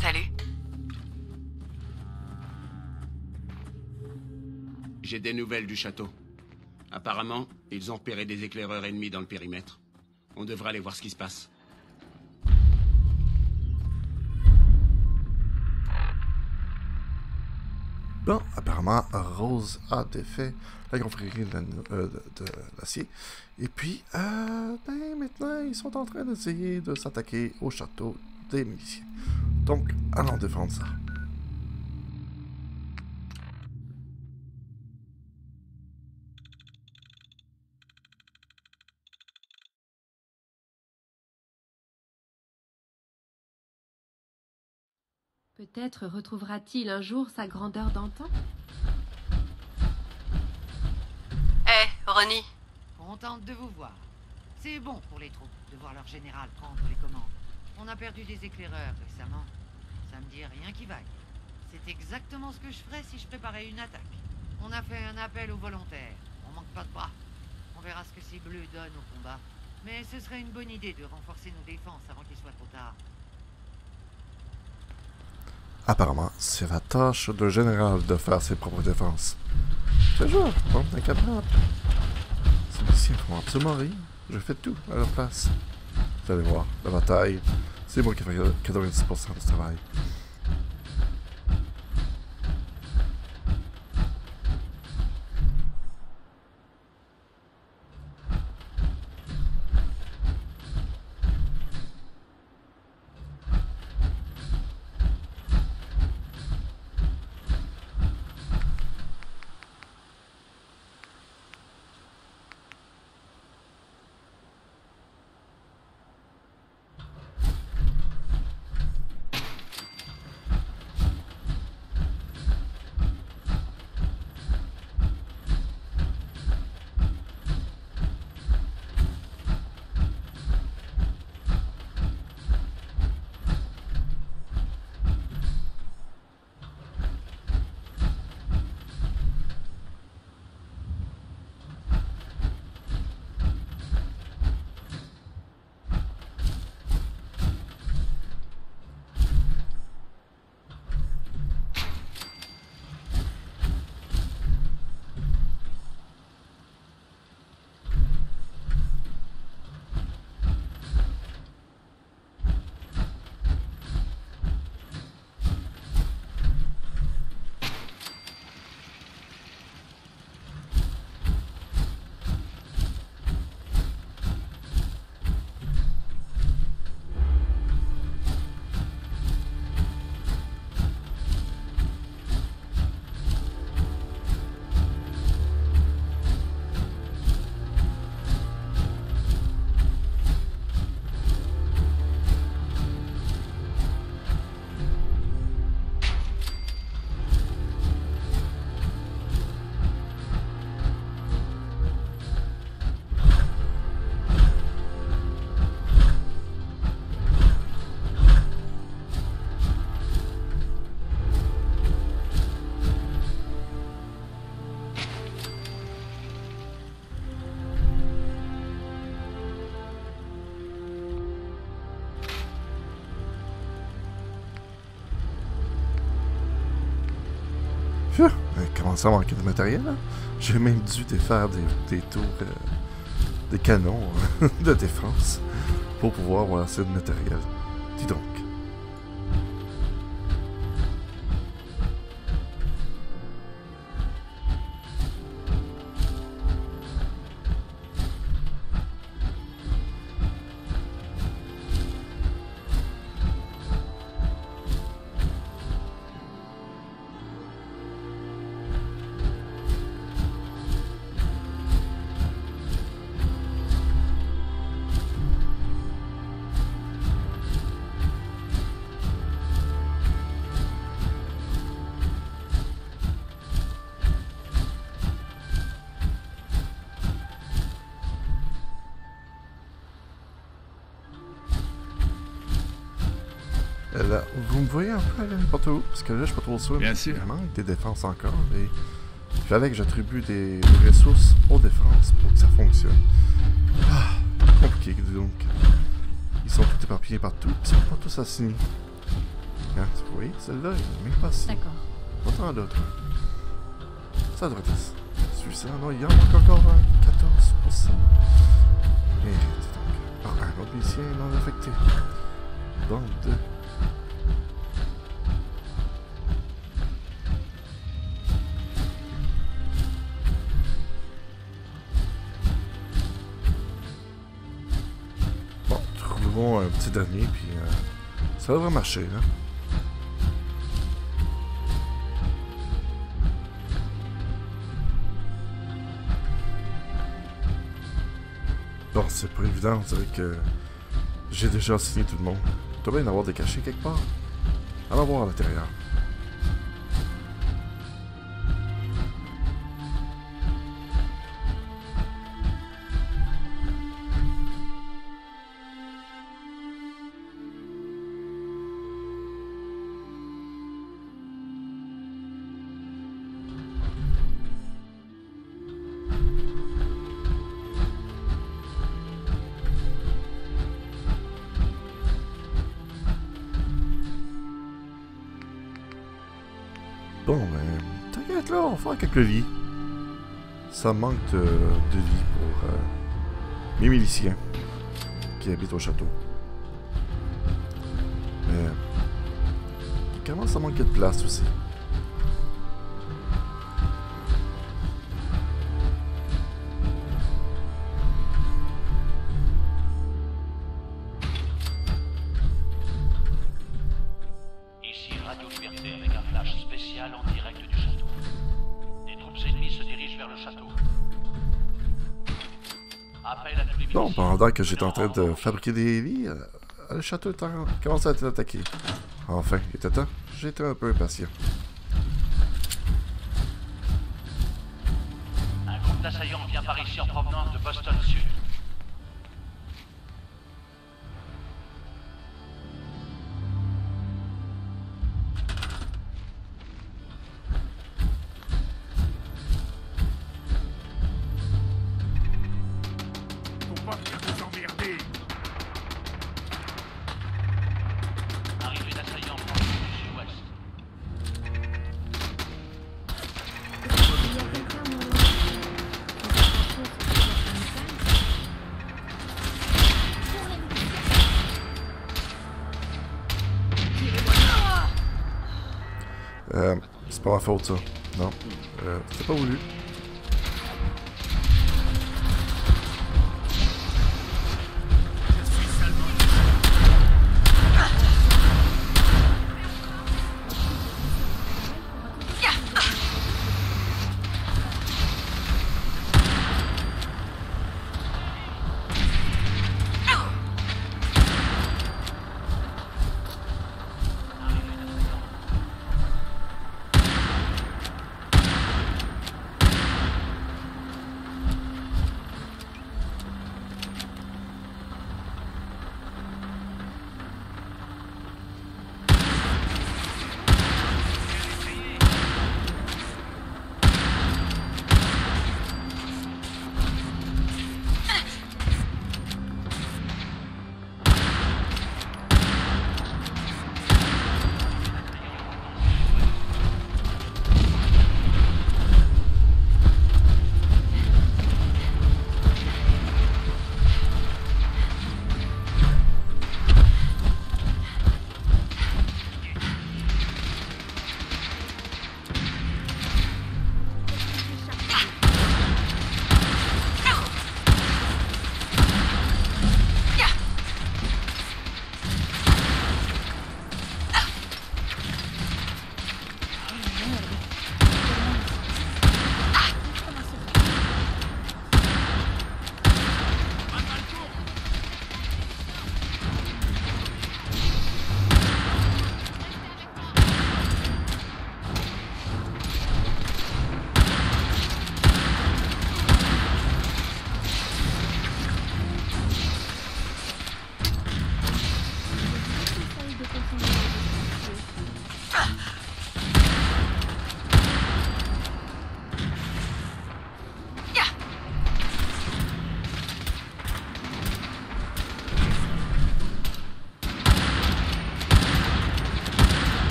Salut. J'ai des nouvelles du château. Apparemment, ils ont repéré des éclaireurs ennemis dans le périmètre. On devrait aller voir ce qui se passe. Bon, apparemment, Rose a défait la confrérie de, euh, l'acier. Et puis, euh, ben, maintenant, ils sont en train d'essayer de s'attaquer au château des miliciens. Donc, allons défendre ça. Peut-être retrouvera-t-il un jour sa grandeur d'antan Hé, Ronnie. Contente de vous voir. C'est bon pour les troupes de voir leur général prendre les commandes. On a perdu des éclaireurs récemment. Ça me dit rien qui vaille. C'est exactement ce que je ferais si je préparais une attaque. On a fait un appel aux volontaires. On manque pas de bras. On verra ce que ces bleus donnent au combat. Mais ce serait une bonne idée de renforcer nos défenses avant qu'il soit trop tard. Apparemment, c'est la tâche de général de faire ses propres défenses. Toujours, on est capable. Ces miliciens font absolument rien. Je fais tout à leur place. Vous allez voir, la bataille, c'est moi qui fais 90% du travail. Comment ça manquer de matériel? J'ai même dû défaire des, des tours, euh, canons de défense pour pouvoir assez de matériel. Dis donc. Là, vous me voyez un peu aller n'importe où? Parce que là, je suis pas trop sûr. Bien mais sûr. Il manque des défenses encore. Et il fallait que j'attribue des, ressources aux défenses pour que ça fonctionne. Ah, compliqué, dis donc. Ils sont tout éparpillés partout, ils sont pas tous assignés. Hein, vous voyez, celle-là, il n'est même pas assignée. D'accord. Autant l'autre. Ça devrait être suffisant. Non, il y en manque encore un 14%. Et dis donc. Ah, un autre lycéen non affecté. Bande de... dernier, puis euh, ça devrait marcher, là. Bon, c'est pas évident, on dirait que j'ai déjà signé tout le monde. Il doit bien y en avoir des cachets quelque part? Allons voir à l'intérieur. Bon, ben, t'inquiète là, on faire quelques lits. Ça manque de, de lits pour euh, mes miliciens qui habitent au château. Mais il commence à manquer de place aussi? Miliciens. pendant que j'étais en train de fabriquer des lits, euh, le château commence à être attaqué. Enfin, il était temps. J'étais un peu impatient. Un groupe d'assaillants vient par ici en provenance de Boston Sud. Pas ma faute, ça. Non. Euh, c'était pas voulu.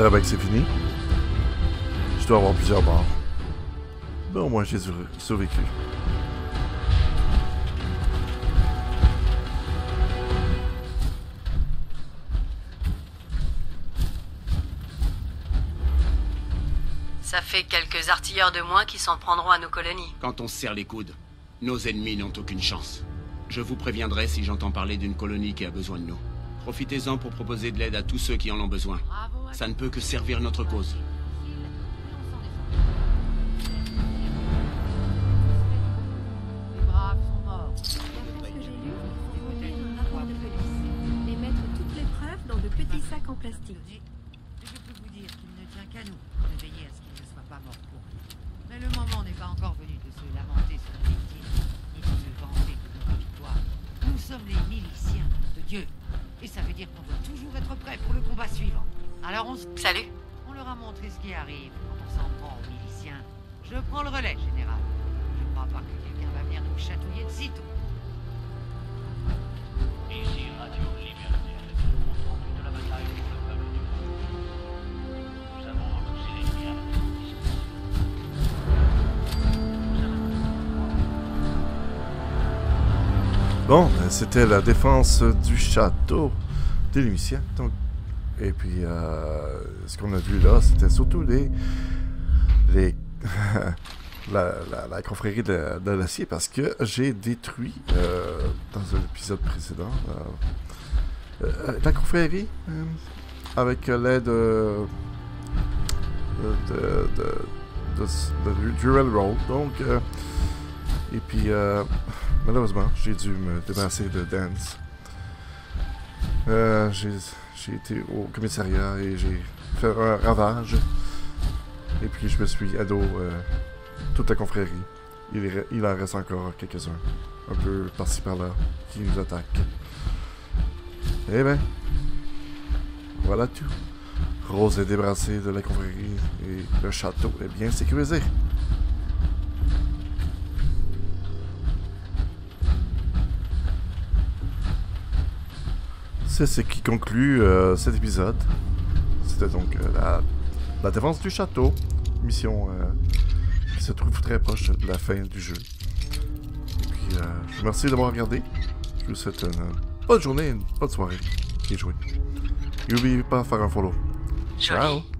Dirait bien que c'est fini. Je dois avoir plusieurs morts. Mais au moins j'ai sur- survécu. Ça fait quelques artilleurs de moins qui s'en prendront à nos colonies. Quand on se serre les coudes, nos ennemis n'ont aucune chance. Je vous préviendrai si j'entends parler d'une colonie qui a besoin de nous. Profitez-en pour proposer de l'aide à tous ceux qui en ont besoin. Ça ne peut que servir notre cause. Les braves sont morts. Et mettre toutes les preuves dans de petits sacs en plastique. Je peux vous dire qu'il ne tient qu'à nous de veiller à ce qu'il ne soit pas mort pour nous. Mais le moment n'est pas encore venu de se lamenter sur les victimes, ni de se vanter de notre victoire. Nous sommes les miliciens de Dieu. Et ça veut dire qu'on doit toujours être prêt pour le combat suivant. Alors on, s- Salut. on leur a montré ce qui arrive quand on s'en prend aux miliciens. Je prends le relais, général. Je ne crois pas que quelqu'un va venir nous chatouiller de sitôt. Bon, ben, c'était la défense du château des. Donc, et puis, euh, ce qu'on a vu là, c'était surtout les. les la, la, confrérie de, l'acier parce que j'ai détruit euh, dans un épisode précédent euh, euh, la confrérie euh, avec l'aide euh, de, de, de, du railroad. Donc, euh, et puis, euh, malheureusement, j'ai dû me débarrasser de Dance. Euh, j'ai été au commissariat et j'ai fait un ravage. Et puis, je me suis ado euh, toute la confrérie. Il en reste encore quelques-uns, un peu par-ci par-là, qui nous attaquent. Eh ben, voilà tout. Rose est débarrassée de la confrérie et le château est bien sécurisé. C'est ce qui conclut euh, cet épisode. C'était donc euh, la, la défense du château. Mission euh, qui se trouve très proche de la fin du jeu. Et puis, je vous remercie d'avoir regardé. Je vous souhaite une bonne journée, une bonne soirée. Et jouez. Et n'oubliez pas de faire un follow. Ciao.